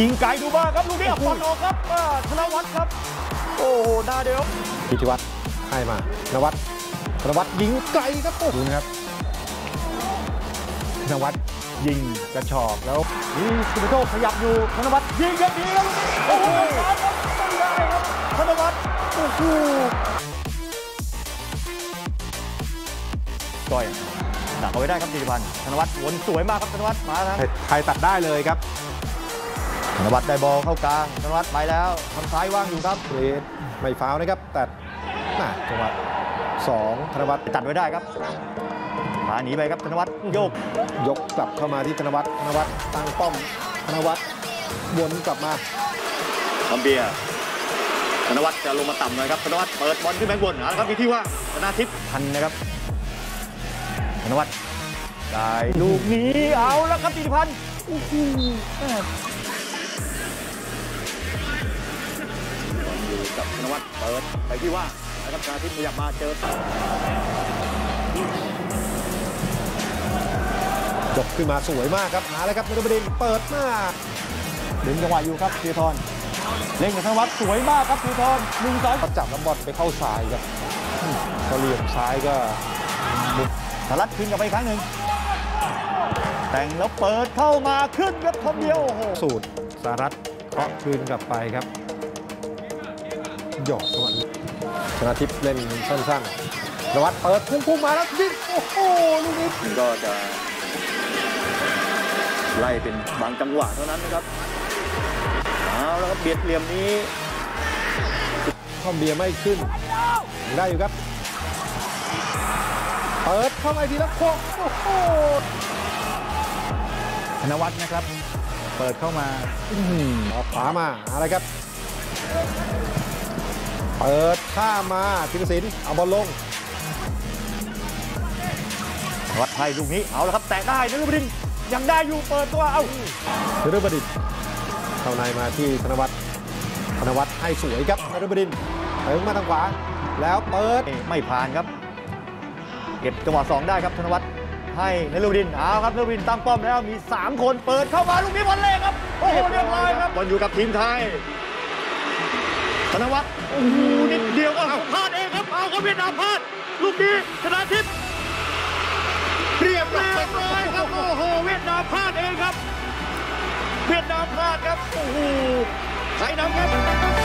ยิงไกลดูบ้างครับลูกนี้อับบอลออกครับอ่าธนวัฒน์ครับ โอ้โหหน้าเดียวพิธิวัตรให้มานวัตธนวัตยิงไกลครับโอ้โหนะครับธนวัฒน์ยิงกระชอกแล้วนี่สุภโชคขยับอยู่ธนวัฒน์ยิงครับดีครับโอ้โหครับไม่ได้ครับธนวัฒน์โอ้โหก้อยดักเอาไว้ได้ครับธีรพันธ์ธนวัฒน์วนสวยมากครับธนวัฒน์มาแล้วไทยตัดได้เลยครับ ธนวัฒน์ได้บอลเข้ากลางธนวัฒน์ไปแล้วทางซ้ายว่างอยู่ครับเรดไม่ฟาวล์นะครับ แต่น่าจังหวะสองธนวัฒน์ตัดไว้ได้ครับพาหนีไปครับธนวัฒน์โยกยกกลับเข้ามาที่ธนวัฒน์ธนวัฒน์ตั้งป้อมธนวัฒน์วนกลับมาคอมเบียร์ธนวัฒน์จะลงมาต่ำหน่อยครับธนวัฒน์เปิดบอลขึ้นแบงบนเอาละครับมีที่ว่างธนาทิพย์ทันนะครับธนวัฒน์ได้ลูกนี้เอาแล้วครับธีรพันธ์โอ้โหแม่ อยู่กับธนวัฒน์เปิดไปที่ว่างนะครับธนาทิพย์ขยับมาเจอยกขึ้นมาสวยมากครับหาเลยครับนรบดินทร์เปิดหน้าดึงจังหวะอยู่ครับธีรทรเล่นกับธนวัฒน์สวยมากครับธีรทรหนึ่งสองก็จับแล้วบอลไปเข้าซ้ายครับอืมก็เหลี่ยมซ้ายก็สลัดขึ้นกลับไปอีกครั้งหนึ่ง แต่งแล้วเปิดเข้ามาขึ้นครับคนเดียวโอ้โหสูตรสารัตเคาะคืนกลับไปครับ หยอกเข้ามาชนะทิพย์เล่นสั้นๆนวัดเปิดพุ่งๆมาแล้วยิงโอ้โหลูกนี้ก็จะไล่เป็นบางจังหวะเท่านั้นนะครับเอาแล้วครับเบียดเหลี่ยมนี้คอมเบียร์ไม่ขึ้นยังได้อยู่ครับ เปิดเข้ามาอีกทีแล้วโคกโอ้โห ธนวัฒน์นะครับ เปิดเข้ามาออกขวามาอะไรครับ เปิดข้ามมาธีรศิลป์เอาบอลลงธนวัฒน์ให้ลูกนี้เอาแล้วครับ แตะได้นฤบดินทร์ยังได้อยู่เปิดตัวเอานฤบดินทร์เข้าในมาที่ธนวัฒน์ธนวัฒน์ให้สวยครับนฤบดินทร์เติมมาทางขวา แล้วเปิดไม่ผ่านครับ เก็บจังหวะสองได้ครับธนวัฒน์ ให้นฤบดินเอาครับนฤบดินตั้งป้อมแล้วมี 3 คนเปิดเข้ามาลูกนี้บอลเล่ครับ โอ้โหเรียบร้อยครับบอลอยู่กับทีมไทยธนวัฒน์โอ้โหนิดเดียวก็พลาดเองครับเอาครับเวียดนามพลาดลูกนี้ธนาทิพย์เรียบร้อยครับโอ้โหเวียดนามพลาดเองครับ เวียดนามพลาดครับโอ้โหไทยนำครับ